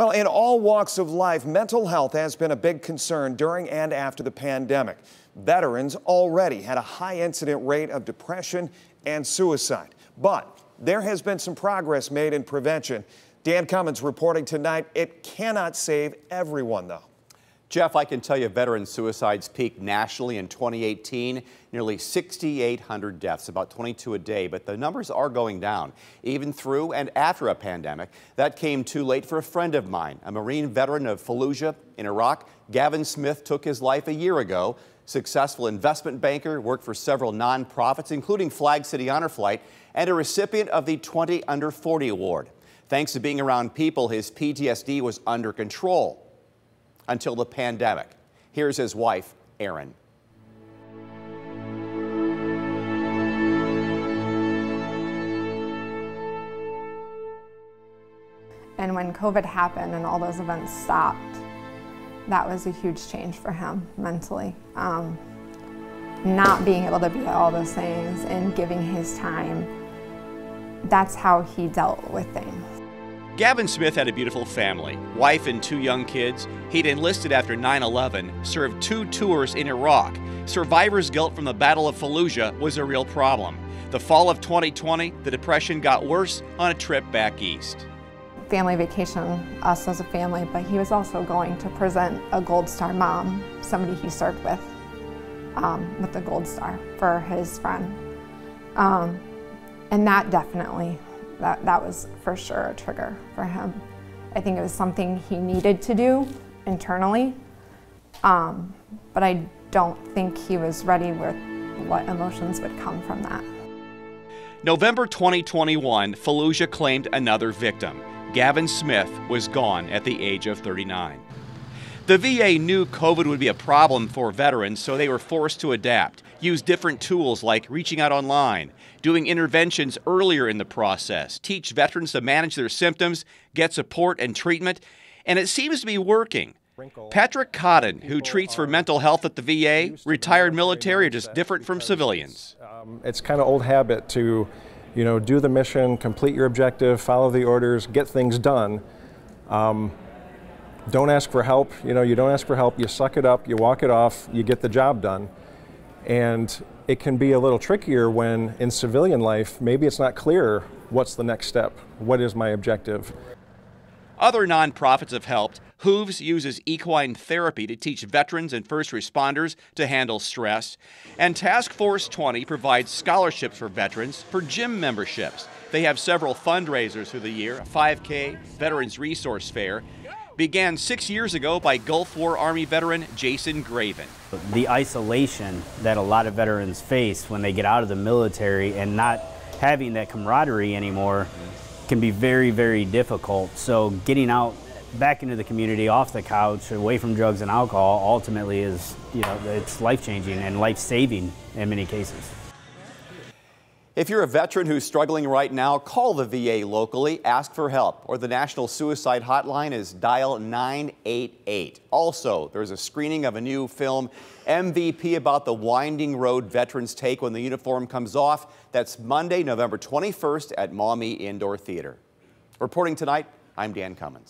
Well, in all walks of life, mental health has been a big concern during and after the pandemic. Veterans already had a high incident rate of depression and suicide. But there has been some progress made in prevention. Dan Cummins reporting tonight it cannot save everyone, though. Jeff, I can tell you veteran suicides peaked nationally in 2018, nearly 6,800 deaths, about 22 a day, but the numbers are going down, even through and after a pandemic. That came too late for a friend of mine, a Marine veteran of Fallujah in Iraq. Gaven Smith took his life a year ago. Successful investment banker, worked for several nonprofits, including Flag City Honor Flight, and a recipient of the 20 Under 40 Award. Thanks to being around people, his PTSD was under control until the pandemic. Here's his wife, Erin. And when COVID happened and all those events stopped, that was a huge change for him mentally. Um, not being able to be at all those things and giving his time, that's how he dealt with things. Gaven Smith had a beautiful family, wife and two young kids. He'd enlisted after 9 11, served two tours in Iraq. Survivor's guilt from the Battle of Fallujah was a real problem. The fall of 2020, the depression got worse on a trip back east. Family vacation, us as a family, but he was also going to present a Gold Star mom, somebody he served with, um, with the Gold Star for his friend. Um, and that definitely that, that was for sure a trigger for him. I think it was something he needed to do internally, um, but I don't think he was ready with what emotions would come from that. November 2021, Fallujah claimed another victim. Gaven Smith was gone at the age of 39. The VA knew COVID would be a problem for veterans, so they were forced to adapt, use different tools like reaching out online, doing interventions earlier in the process, teach veterans to manage their symptoms, get support and treatment, and it seems to be working. Patrick Cotton, who treats for mental health at the VA, retired military, are just different from civilians. Um, it's kind of old habit to, you know, do the mission, complete your objective, follow the orders, get things done. Um, don't ask for help. You know, you don't ask for help. You suck it up. You walk it off. You get the job done. And it can be a little trickier when in civilian life, maybe it's not clear what's the next step. What is my objective? Other nonprofits have helped. Hooves uses equine therapy to teach veterans and first responders to handle stress. And Task Force 20 provides scholarships for veterans for gym memberships. They have several fundraisers through the year a 5K, Veterans Resource Fair, began six years ago by Gulf War Army veteran Jason Graven. The isolation that a lot of veterans face when they get out of the military and not having that camaraderie anymore can be very, very difficult. So getting out back into the community, off the couch, away from drugs and alcohol, ultimately is, you know, it's life-changing and life-saving in many cases. If you're a veteran who's struggling right now, call the VA locally, ask for help, or the National Suicide Hotline is dial 988. Also, there's a screening of a new film, MVP, about the winding road veterans take when the uniform comes off. That's Monday, November 21st at Maumee Indoor Theater. Reporting tonight, I'm Dan Cummins.